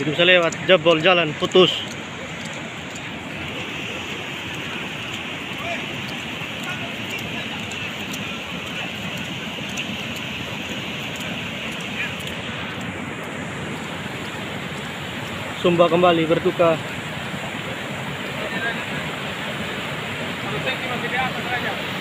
Tidak bisa lewat, jebol jalan, putus. Sumba kembali berduka. Satu senti masih di atas aja.